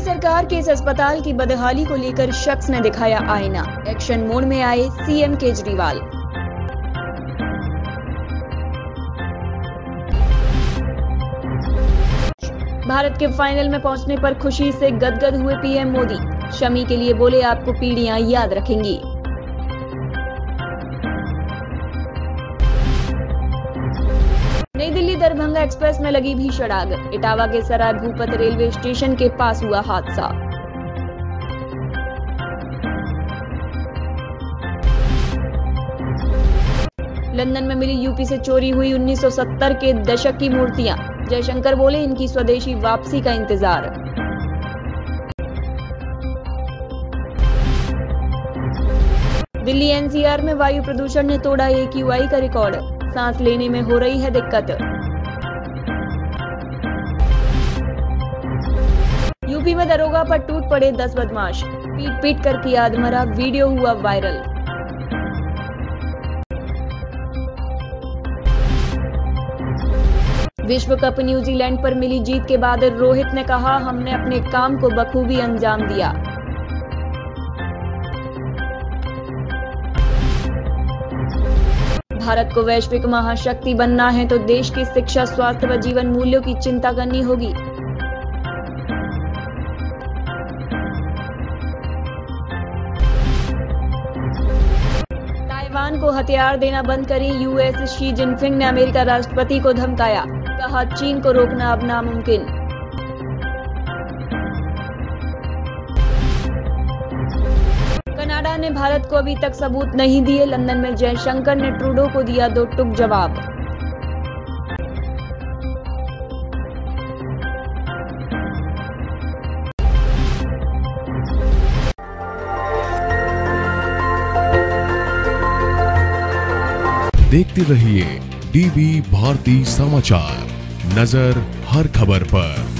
सरकार के इस अस्पताल की बदहाली को लेकर शख्स ने दिखाया आईना। एक्शन मोड में आए सीएम केजरीवाल। भारत के फाइनल में पहुँचने पर खुशी से गदगद हुए पीएम मोदी। शमी के लिए बोले, आपको पीढ़ियाँ याद रखेंगी। नई दिल्ली दरभंगा एक्सप्रेस में लगी भीषण आग। इटावा के सराय भूपत रेलवे स्टेशन के पास हुआ हादसा। लंदन में मिली यूपी से चोरी हुई 1970 के दशक की मूर्तियाँ। जयशंकर बोले, इनकी स्वदेशी वापसी का इंतज़ार। दिल्ली एनसीआर में वायु प्रदूषण ने तोड़ा एक्यूआई का रिकॉर्ड। सांस लेने में हो रही है दिक्कत। यूपी में दरोगा पर टूट पड़े दस बदमाश। पीट पीट कर किया अधमरा वीडियो हुआ वायरल। विश्व कप न्यूजीलैंड पर मिली जीत के बाद रोहित ने कहा, हमने अपने काम को बखूबी अंजाम दिया। भारत को वैश्विक महाशक्ति बनना है तो देश की शिक्षा, स्वास्थ्य व जीवन मूल्यों की चिंता करनी होगी। ताइवान को हथियार देना बंद करें यूएस, शी जिनफिंग ने अमेरिका राष्ट्रपति को धमकाया। कहा, चीन को रोकना अब नामुमकिन। कनाडा ने भारत को अभी तक सबूत नहीं दिए। लंदन में जयशंकर ने ट्रूडो को दिया दो टुक जवाब। देखते रहिए डीबी भारती समाचार। नज़र हर खबर पर।